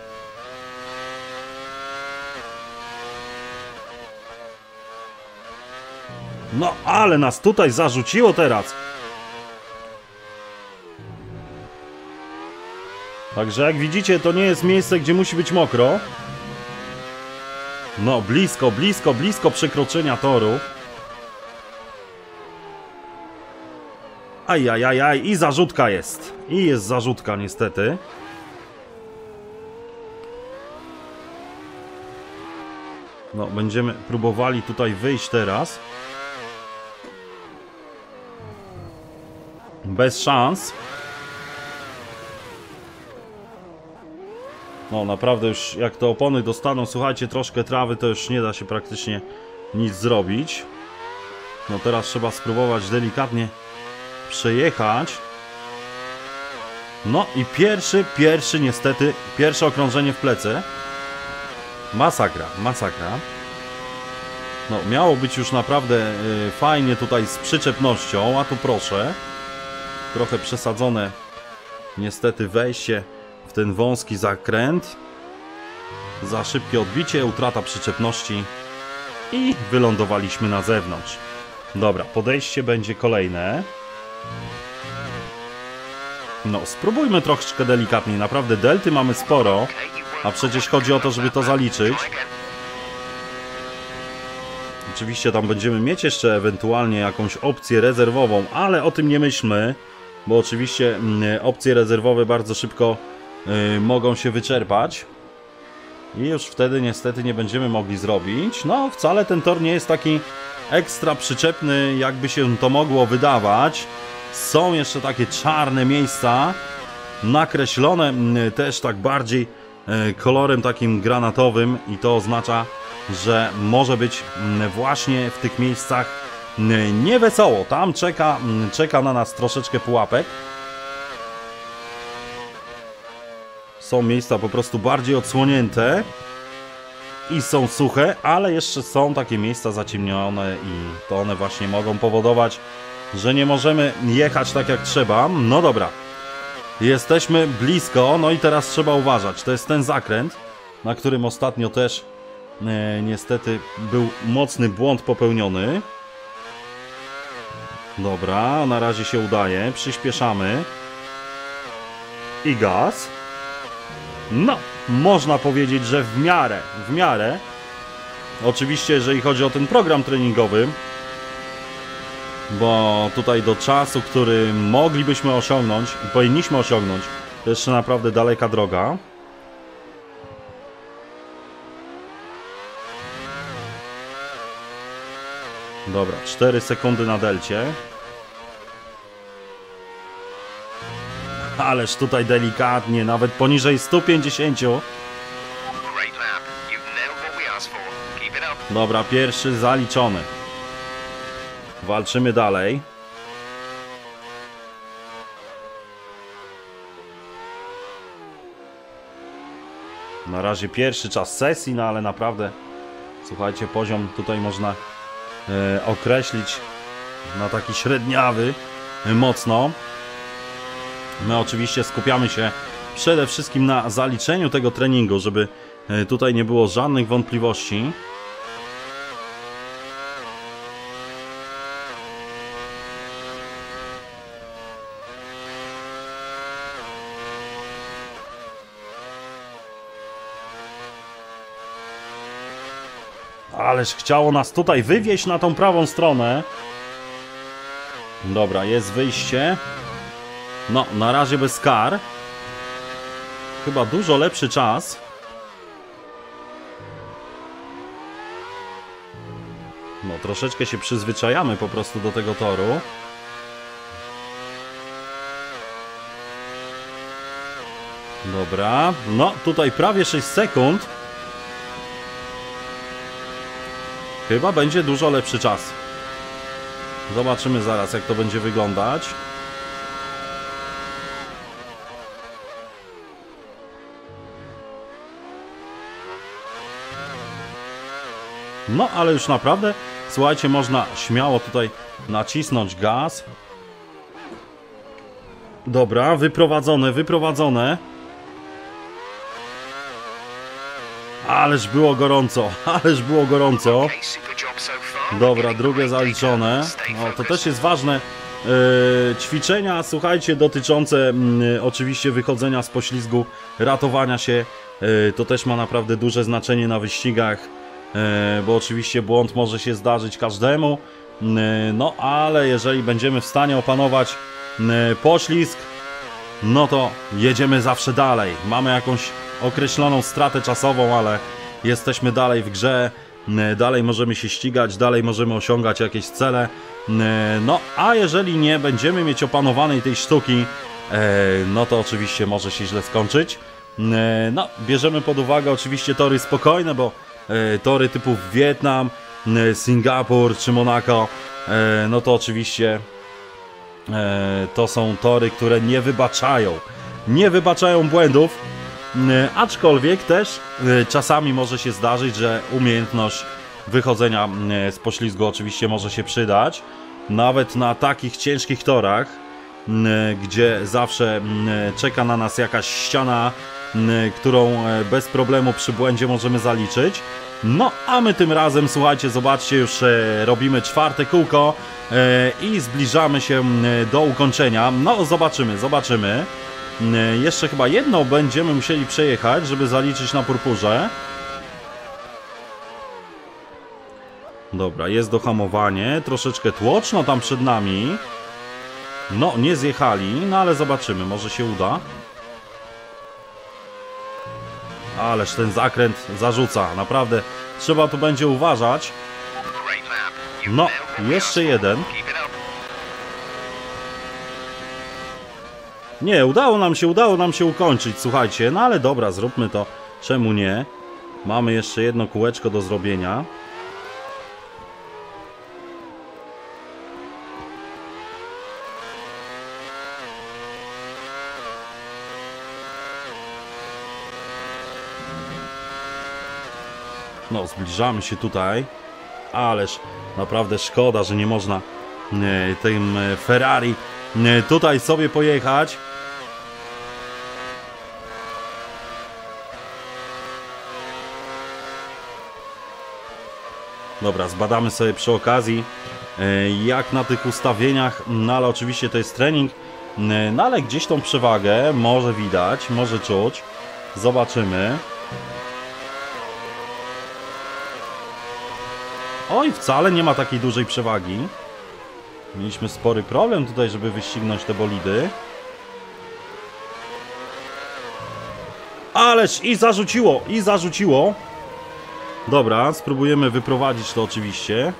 A: No, ale nas tutaj zarzuciło teraz. Także jak widzicie, to nie jest miejsce, gdzie musi być mokro. No, blisko, blisko, blisko przekroczenia toru. Ajajajaj, i zarzutka jest. I jest zarzutka, niestety. No, będziemy próbowali tutaj wyjść teraz. Bez szans. No naprawdę już jak te opony dostaną, słuchajcie, troszkę trawy, to już nie da się praktycznie nic zrobić. No teraz trzeba spróbować delikatnie przejechać. No i pierwszy, pierwszy niestety, pierwsze okrążenie w plecy. Masakra, masakra. No miało być już naprawdę y, fajnie tutaj z przyczepnością, a tu proszę. Trochę przesadzone niestety wejście w ten wąski zakręt. Za szybkie odbicie, utrata przyczepności. i wylądowaliśmy na zewnątrz. Dobra, podejście będzie kolejne. No, spróbujmy troszeczkę delikatniej. Naprawdę delty mamy sporo, a przecież chodzi o to, żeby to zaliczyć. Oczywiście tam będziemy mieć jeszcze ewentualnie jakąś opcję rezerwową, ale o tym nie myślmy, bo oczywiście mm, opcje rezerwowe bardzo szybko y, mogą się wyczerpać. I już wtedy niestety nie będziemy mogli zrobić. No, wcale ten tor nie jest taki ekstra przyczepny, jakby się to mogło wydawać. Są jeszcze takie czarne miejsca, nakreślone mm, też tak bardziej e, kolorem takim granatowym i to oznacza, że może być mm, właśnie w tych miejscach niewesoło. Tam czeka, czeka na nas troszeczkę pułapek. Są miejsca po prostu bardziej odsłonięte i są suche, ale jeszcze są takie miejsca zaciemnione i to one właśnie mogą powodować, że nie możemy jechać tak jak trzeba. No dobra, Jesteśmy blisko, no i teraz trzeba uważać. To jest ten zakręt, na którym ostatnio też e, niestety był mocny błąd popełniony. Dobra, na razie się udaje. Przyspieszamy. I gaz. No, można powiedzieć, że w miarę, w miarę. Oczywiście, jeżeli chodzi o ten program treningowy, bo tutaj do czasu, który moglibyśmy osiągnąć i powinniśmy osiągnąć, to jeszcze naprawdę daleka droga. Dobra, 4 sekundy na delcie. Ależ tutaj delikatnie, nawet poniżej 150.
C: Great lap. You've nailed what we asked for. Keep it up.
A: Dobra, pierwszy zaliczony. Walczymy dalej. Na razie pierwszy czas sesji, no ale naprawdę, słuchajcie, poziom tutaj można określić na taki średniawy e, mocno. My oczywiście skupiamy się przede wszystkim na zaliczeniu tego treningu, żeby e, tutaj nie było żadnych wątpliwości. Ależ chciało nas tutaj wywieźć na tą prawą stronę. Dobra, jest wyjście. No, na razie bez kar. Chyba dużo lepszy czas. No, troszeczkę się przyzwyczajamy po prostu do tego toru. Dobra, no tutaj prawie 6 sekund. Chyba będzie dużo lepszy czas. Zobaczymy zaraz, jak to będzie wyglądać. No, ale już naprawdę, słuchajcie, można śmiało tutaj nacisnąć gaz. Dobra, wyprowadzone, wyprowadzone. Ależ było gorąco, ależ było gorąco. Dobra, drugie zaliczone. No, to też jest ważne. E, ćwiczenia, słuchajcie, dotyczące mm, oczywiście wychodzenia z poślizgu, ratowania się. E, to też ma naprawdę duże znaczenie na wyścigach, e, bo oczywiście błąd może się zdarzyć każdemu. No, ale jeżeli będziemy w stanie opanować poślizg, no to jedziemy zawsze dalej. Mamy jakąś określoną stratę czasową, ale jesteśmy dalej w grze, dalej możemy się ścigać, dalej możemy osiągać jakieś cele. No, a jeżeli nie będziemy mieć opanowanej tej sztuki, e, no to oczywiście może się źle skończyć. No, bierzemy pod uwagę oczywiście tory spokojne, bo e, tory typu Wietnam, Singapur czy Monako, e, no to oczywiście to są tory, które nie wybaczają. Nie wybaczają błędów, aczkolwiek też e, czasami może się zdarzyć, że umiejętność wychodzenia e, z poślizgu oczywiście może się przydać. Nawet na takich ciężkich torach, m, gdzie zawsze czeka na nas jakaś ściana którą e, bez problemu przy błędzie możemy zaliczyć. No, a my tym razem, słuchajcie, zobaczcie, już e, robimy czwarte kółko e, i zbliżamy się do ukończenia. No, zobaczymy, zobaczymy. M, Jeszcze chyba jedno będziemy musieli przejechać, żeby zaliczyć na purpurze. Dobra, jest dohamowanie, troszeczkę tłoczno tam przed nami. No, nie zjechali, no ale zobaczymy, może się uda. Ależ ten zakręt zarzuca, naprawdę trzeba tu będzie uważać. No, jeszcze jeden. Nie, udało nam się, udało nam się ukończyć, słuchajcie, no ale dobra, zróbmy to, czemu nie? Mamy jeszcze jedno kółeczko do zrobienia. No, zbliżamy się tutaj. Ależ naprawdę szkoda, że nie można e, tym e, Ferrari tutaj sobie pojechać. Dobra, zbadamy sobie przy okazji e, jak na tych ustawieniach, no ale oczywiście to jest trening, e, no ale gdzieś tą przewagę może widać, może czuć. Zobaczymy. Oj, wcale nie ma takiej dużej przewagi. Mieliśmy spory problem tutaj, żeby wyścignąć te bolidy. Ależ i zarzuciło, i zarzuciło. Dobra, spróbujemy wyprowadzić to oczywiście.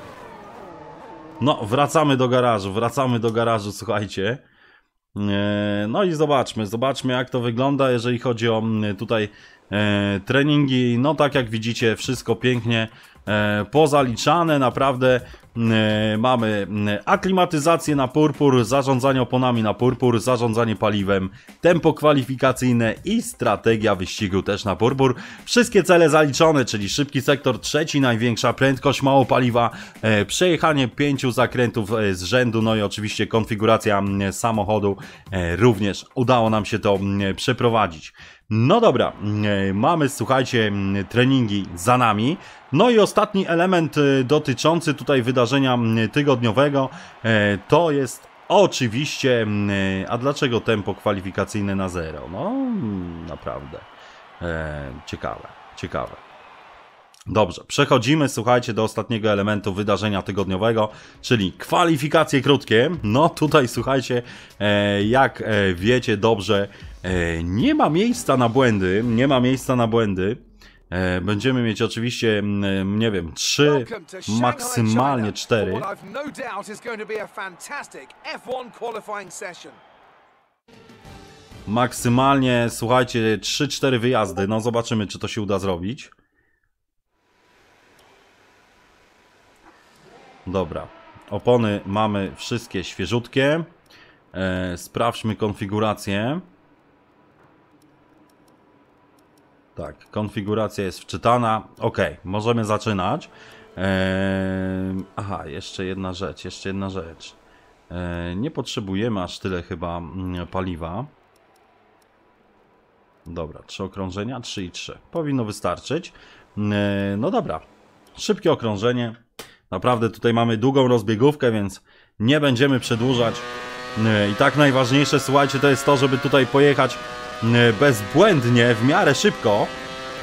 A: No, wracamy do garażu, wracamy do garażu, słuchajcie. E, No i zobaczmy, zobaczmy jak to wygląda, jeżeli chodzi o tutaj e, treningi. No tak jak widzicie, wszystko pięknie pozaliczane, naprawdę e, mamy aklimatyzację na purpur, zarządzanie oponami na purpur, zarządzanie paliwem, tempo kwalifikacyjne i strategia wyścigu też na purpur. Wszystkie cele zaliczone, czyli szybki sektor trzeci, największa prędkość, mało paliwa, e, przejechanie pięciu zakrętów e, z rzędu, no i oczywiście konfiguracja samochodu e, również udało nam się to przeprowadzić. No dobra, e, mamy słuchajcie treningi za nami. No i ostatni element e, dotyczący tutaj wydarzenia tygodniowego e, to jest oczywiście, e, a dlaczego tempo kwalifikacyjne na zero? No naprawdę e, ciekawe, ciekawe. Dobrze, przechodzimy, słuchajcie, do ostatniego elementu wydarzenia tygodniowego, czyli kwalifikacje krótkie. No tutaj, słuchajcie, e, jak e, wiecie dobrze, nie ma miejsca na błędy, nie ma miejsca na błędy. E, będziemy mieć oczywiście, mm, nie wiem, trzy, maksymalnie cztery.
B: no doubt is going to be a fantastic F1 qualifying session.
A: Maksymalnie, słuchajcie, 3-4 wyjazdy. No zobaczymy, czy to się uda zrobić. Dobra. Opony mamy wszystkie świeżutkie. E, sprawdźmy konfigurację. Tak, konfiguracja jest wczytana. Ok, możemy zaczynać. E, aha, jeszcze jedna rzecz, jeszcze jedna rzecz. E, nie potrzebujemy aż tyle chyba mm, paliwa. Dobra, trzy okrążenia, 3 i 3. Powinno wystarczyć. E, No dobra, szybkie okrążenie. Naprawdę tutaj mamy długą rozbiegówkę, więc nie będziemy przedłużać. E, I tak najważniejsze, słuchajcie, to jest to, żeby tutaj pojechać bezbłędnie, w miarę szybko.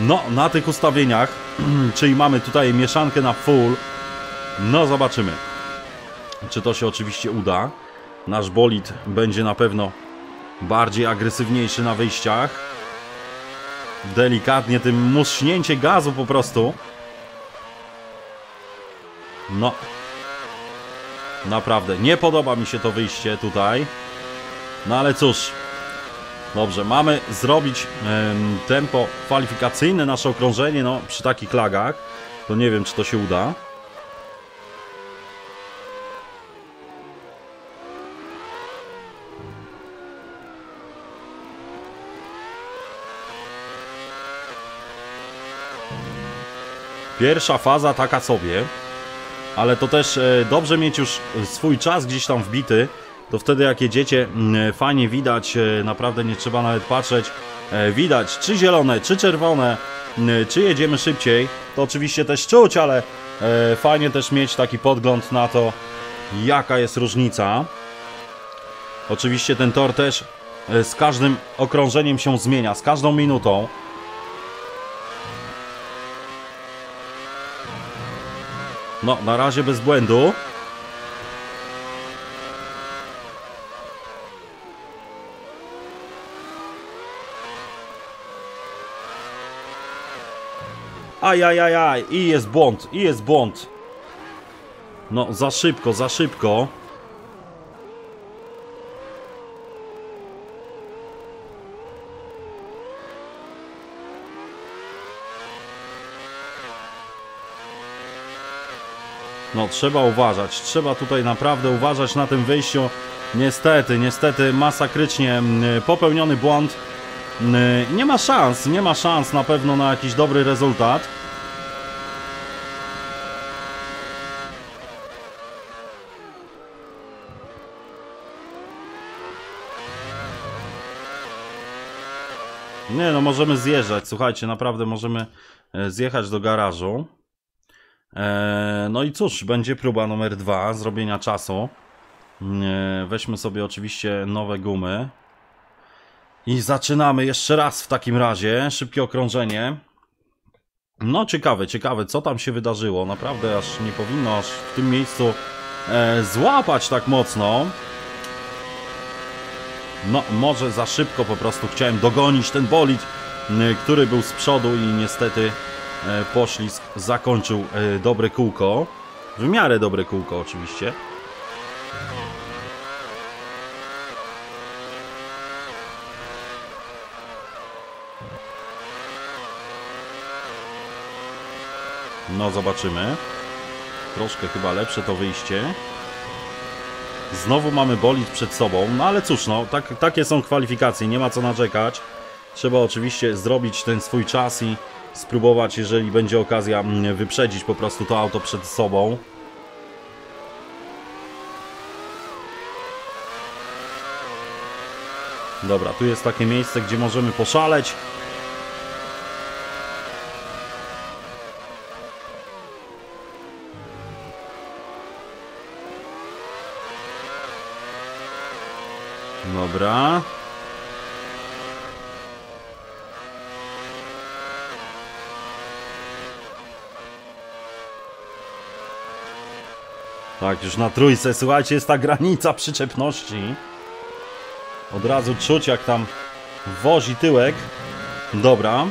A: No, na tych ustawieniach, czyli mamy tutaj mieszankę na full. No, zobaczymy, czy to się oczywiście uda. Nasz bolid będzie na pewno bardziej agresywniejszy na wyjściach delikatnie tym muśnięcie gazu po prostu. No. Naprawdę, nie podoba mi się to wyjście tutaj. No ale cóż. Dobrze, mamy zrobić em, tempo kwalifikacyjne, nasze okrążenie, no przy takich lagach. To nie wiem, czy to się uda. Pierwsza faza taka sobie, ale to też e, dobrze mieć już swój czas gdzieś tam wbity, to wtedy jak jedziecie mm, fajnie widać, e, naprawdę nie trzeba nawet patrzeć e, widać, czy zielone, czy czerwone, n- czy jedziemy szybciej. To oczywiście też czuć, ale e, fajnie też mieć taki podgląd na to, jaka jest różnica. Oczywiście ten tor też e, z każdym okrążeniem się zmienia, z każdą minutą. No, na razie bez błędu. Ajajajaj, i jest błąd, i jest błąd. No, za szybko, za szybko. No, trzeba uważać. Trzeba tutaj naprawdę uważać na tym wyjściu. Niestety, niestety masakrycznie mm, popełniony błąd. Mm, Nie ma szans, nie ma szans na pewno na jakiś dobry rezultat. Nie no, możemy zjeżdżać. Słuchajcie, naprawdę możemy e, zjechać do garażu. E, No i cóż, będzie próba numer dwa zrobienia czasu. E, Weźmy sobie oczywiście nowe gumy. I zaczynamy jeszcze raz w takim razie. Szybkie okrążenie. No ciekawe, ciekawe, co tam się wydarzyło. Naprawdę aż nie powinno aż w tym miejscu e, złapać tak mocno. No, może za szybko po prostu chciałem dogonić ten bolid, który był z przodu i niestety e, poślizg zakończył e, dobre kółko. W miarę dobre kółko oczywiście. No, zobaczymy. Troszkę chyba lepsze to wyjście. Znowu mamy bolid przed sobą, no ale cóż, no, tak, takie są kwalifikacje, nie ma co narzekać. Trzeba oczywiście zrobić ten swój czas i spróbować, jeżeli będzie okazja, mm, wyprzedzić po prostu to auto przed sobą. Dobra, tu jest takie miejsce, gdzie możemy poszaleć. Dobra. Tak, już na trójce, słuchajcie, jest ta granica przyczepności. Od razu czuć, jak tam wozi tyłek. Dobra.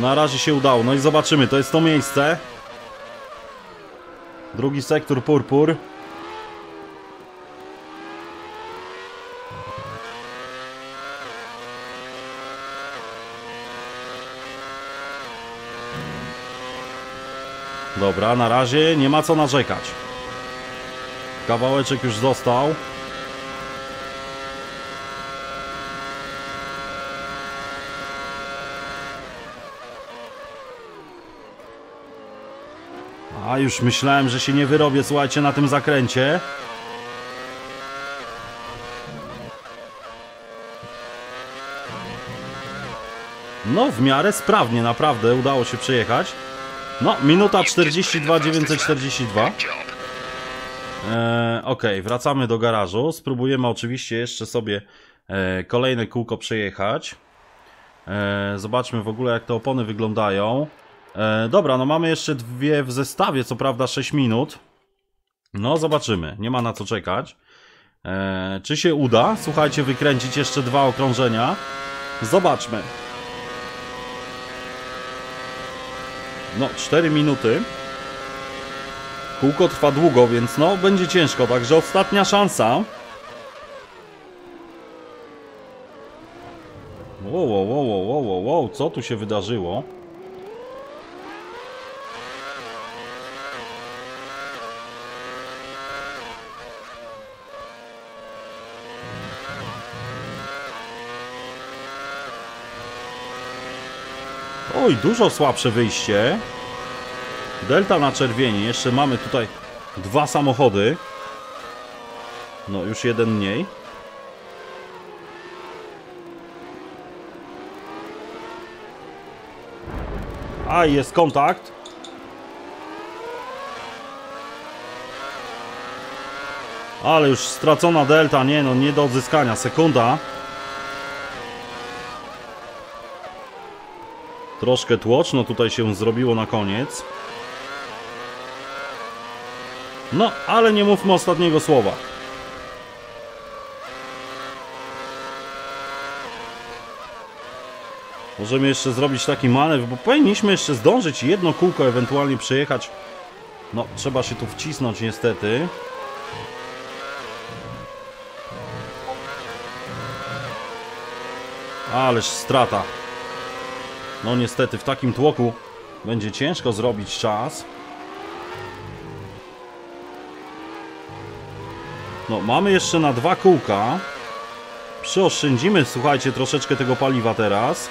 A: Na razie się udało. No i zobaczymy, to jest to miejsce. Drugi sektor purpur. Dobra, na razie nie ma co narzekać. Kawałeczek już został. A już myślałem, że się nie wyrobię, słuchajcie, na tym zakręcie. No, w miarę sprawnie, naprawdę udało się przejechać. No, minuta 42, 942.
C: Good job.
A: E, ok, wracamy do garażu. Spróbujemy oczywiście jeszcze sobie e, kolejne kółko przejechać. E, zobaczmy w ogóle jak te opony wyglądają. E, dobra, no mamy jeszcze dwie w zestawie, co prawda 6 minut. No, zobaczymy. Nie ma na co czekać. E, czy się uda? Słuchajcie, wykręcić jeszcze dwa okrążenia. Zobaczmy. No, 4 minuty. Kółko trwa długo, więc no, będzie ciężko, także ostatnia szansa. Wow, wow, wow, wow, wow, wow, co tu się wydarzyło? Oj, dużo słabsze wyjście. Delta na czerwieni. Jeszcze mamy tutaj dwa samochody. No, już jeden mniej. A, jest kontakt. Ale już stracona delta, nie no, nie do odzyskania. Sekunda. Troszkę tłoczno tutaj się zrobiło na koniec. No, ale nie mówmy ostatniego słowa. Możemy jeszcze zrobić taki manewr, bo powinniśmy jeszcze zdążyć jedno kółko ewentualnie przejechać. No, trzeba się tu wcisnąć niestety. Ależ strata. No niestety w takim tłoku będzie ciężko zrobić czas. No mamy jeszcze na dwa kółka. Przyoszczędzimy, słuchajcie, troszeczkę tego paliwa teraz.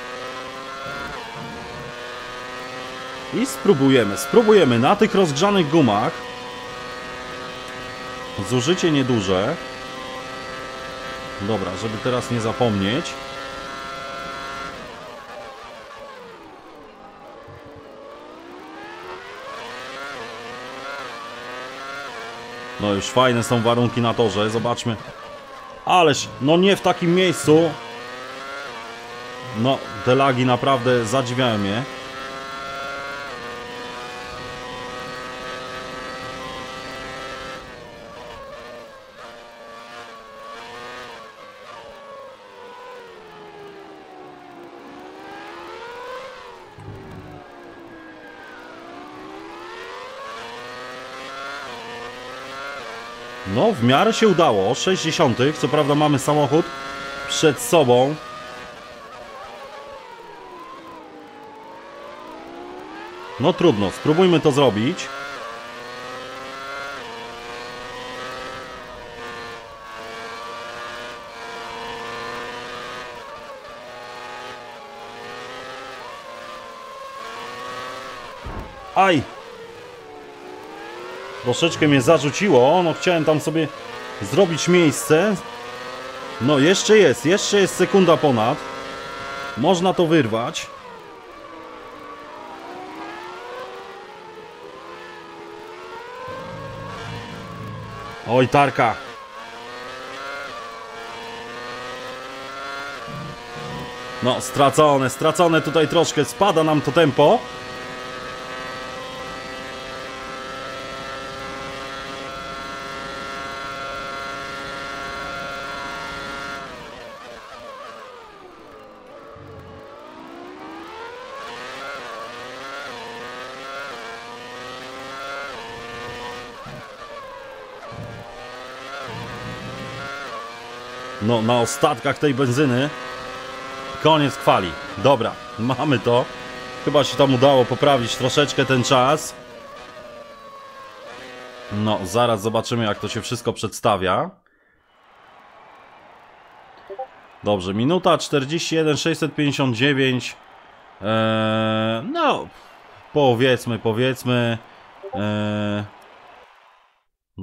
A: I spróbujemy, spróbujemy na tych rozgrzanych gumach. Zużycie nieduże. Dobra, żeby teraz nie zapomnieć. No już fajne są warunki na torze, zobaczmy. Ależ, no nie w takim miejscu. No, te lagi naprawdę zadziwiają mnie. No, w miarę się udało. 60. Co prawda mamy samochód przed sobą. No trudno, spróbujmy to zrobić. Aj! Troszeczkę mnie zarzuciło, no chciałem tam sobie zrobić miejsce. No jeszcze jest, jeszcze jest sekunda ponad. Można to wyrwać. Oj, tarka. No, stracone, stracone tutaj troszkę. Spada nam to tempo. Na ostatkach tej benzyny. Koniec kwali. Dobra, mamy to. Chyba się tam udało poprawić troszeczkę ten czas. No, zaraz zobaczymy jak to się wszystko przedstawia. Dobrze, minuta 41, 659. Eee, no, powiedzmy, powiedzmy. Eee,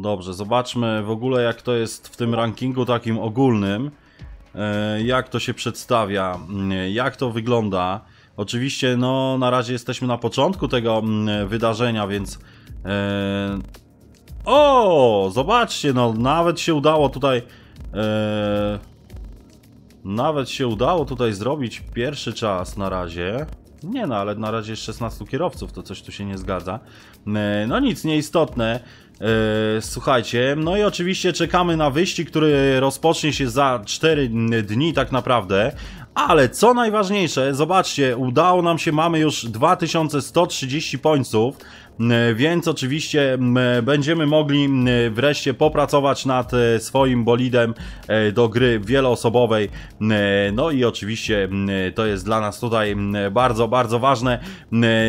A: Dobrze, zobaczmy w ogóle jak to jest w tym rankingu takim ogólnym. E, jak to się przedstawia, mm, jak to wygląda. Oczywiście, no na razie jesteśmy na początku tego mm, wydarzenia, więc... E, o, zobaczcie, no nawet się udało tutaj... E, nawet się udało tutaj zrobić pierwszy czas na razie. Nie no, ale na razie jest 16 kierowców, to coś tu się nie zgadza. No nic, nieistotne. E, słuchajcie, no i oczywiście czekamy na wyścig, który rozpocznie się za 4 dni tak naprawdę, ale co najważniejsze, zobaczcie, udało nam się, mamy już 2130 pońców, więc oczywiście będziemy mogli wreszcie popracować nad e, swoim bolidem e, do gry wieloosobowej. No i oczywiście to jest dla nas tutaj bardzo, bardzo ważne.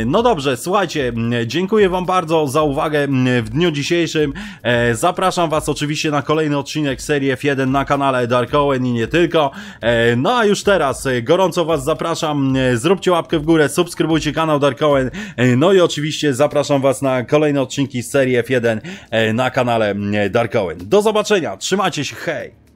A: No dobrze, słuchajcie, dziękuję Wam bardzo za uwagę w dniu dzisiejszym. E, zapraszam Was oczywiście na kolejny odcinek serii F1 na kanale Dark Owen i nie tylko. No a już teraz gorąco Was zapraszam, zróbcie łapkę w górę, subskrybujcie kanał Dark Owen, no i oczywiście zapraszam zapraszam Was na kolejne odcinki z serii F1 e, na kanale e, Dark Owen. Do zobaczenia, trzymajcie się, hej!